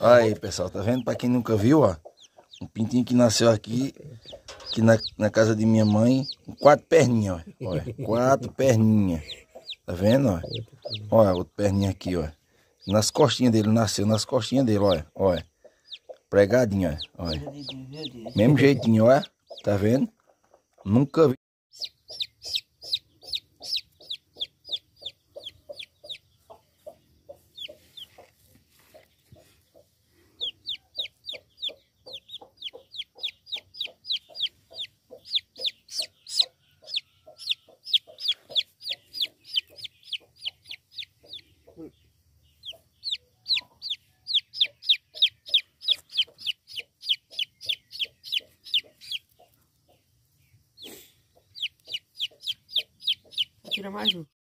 Aí, pessoal, tá vendo? Pra quem nunca viu, ó. Um pintinho que nasceu aqui, aqui na, na casa de minha mãe, com quatro perninhas, ó. Olha, quatro perninhas. Tá vendo, ó? Olha, outra perninha aqui, ó. Nas costinhas dele, nasceu nas costinhas dele, olha. Olha. Pregadinho, ó. Olha. Mesmo jeitinho, olha. Tá vendo? Nunca vi. Tira mais um.